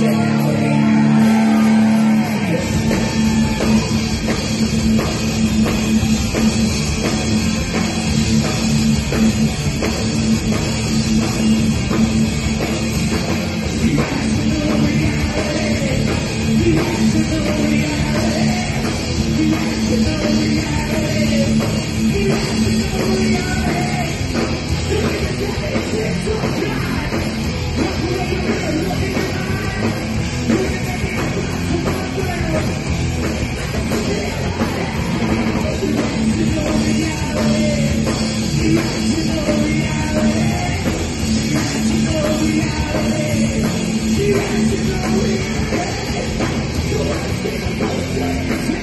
Thank you.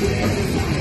Deus.